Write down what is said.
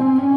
Mm-hmm.